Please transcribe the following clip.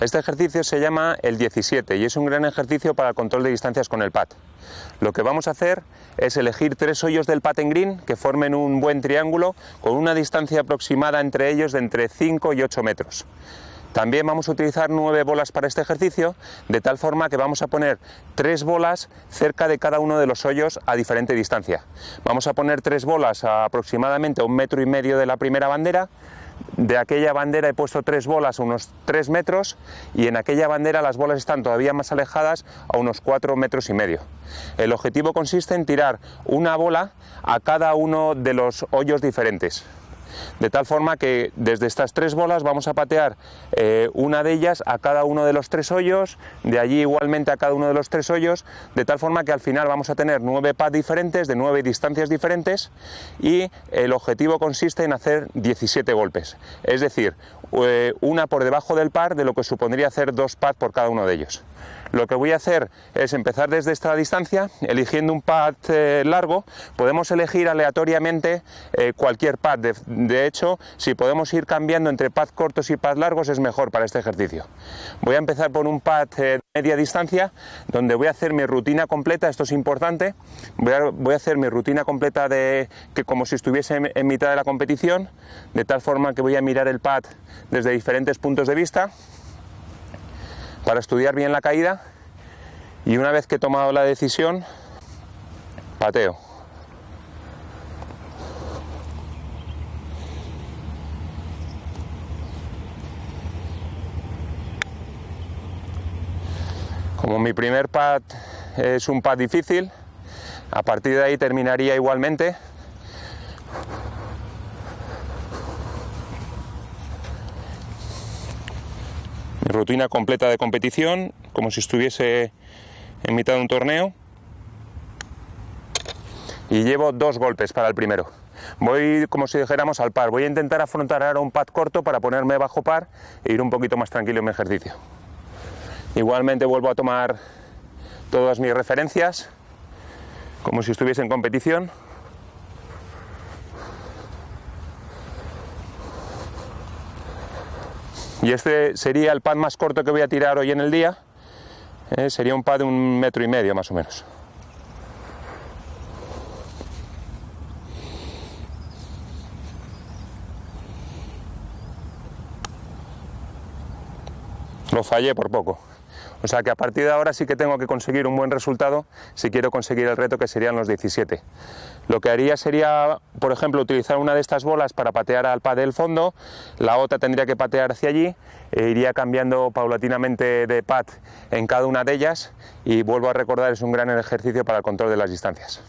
Este ejercicio se llama el 17 y es un gran ejercicio para el control de distancias con el pad. Lo que vamos a hacer es elegir tres hoyos del pad en green que formen un buen triángulo con una distancia aproximada entre ellos de entre 5 y 8 metros. También vamos a utilizar nueve bolas para este ejercicio, de tal forma que vamos a poner tres bolas cerca de cada uno de los hoyos a diferente distancia. Vamos a poner tres bolas a aproximadamente un metro y medio de la primera bandera, de aquella bandera he puesto tres bolas a unos tres metros y en aquella bandera las bolas están todavía más alejadas a unos cuatro metros y medio. El objetivo consiste en tirar una bola a cada uno de los hoyos diferentes de tal forma que desde estas tres bolas vamos a patear eh, una de ellas a cada uno de los tres hoyos, de allí igualmente a cada uno de los tres hoyos, de tal forma que al final vamos a tener nueve pads diferentes de nueve distancias diferentes y el objetivo consiste en hacer 17 golpes, es decir, eh, una por debajo del par de lo que supondría hacer dos pads por cada uno de ellos. Lo que voy a hacer es empezar desde esta distancia, eligiendo un pad eh, largo, podemos elegir aleatoriamente cualquier pad, de, hecho, si podemos ir cambiando entre pads cortos y pads largos es mejor para este ejercicio. Voy a empezar por un pad de media distancia, donde voy a hacer mi rutina completa, esto es importante, voy a, hacer mi rutina completa de que como si estuviese en mitad de la competición, de tal forma que voy a mirar el pad desde diferentes puntos de vista para estudiar bien la caída y una vez que he tomado la decisión, pateo. Como mi primer pad es un pad difícil, a partir de ahí terminaría igualmente. Rutina completa de competición, como si estuviese en mitad de un torneo. Y llevo dos golpes para el primero. Voy como si dijéramos al par. Voy a intentar afrontar ahora un pad corto para ponerme bajo par e ir un poquito más tranquilo en mi ejercicio. Igualmente vuelvo a tomar todas mis referencias como si estuviese en competición. Y este sería el pad más corto que voy a tirar hoy en el día. Eh, sería un pad de un metro y medio más o menos. Lo fallé por poco. O sea que a partir de ahora sí que tengo que conseguir un buen resultado si quiero conseguir el reto que serían los 17. Lo que haría sería, por ejemplo, utilizar una de estas bolas para patear al pad del fondo, la otra tendría que patear hacia allí, e iría cambiando paulatinamente de pad en cada una de ellas y vuelvo a recordar, es un gran ejercicio para el control de las distancias.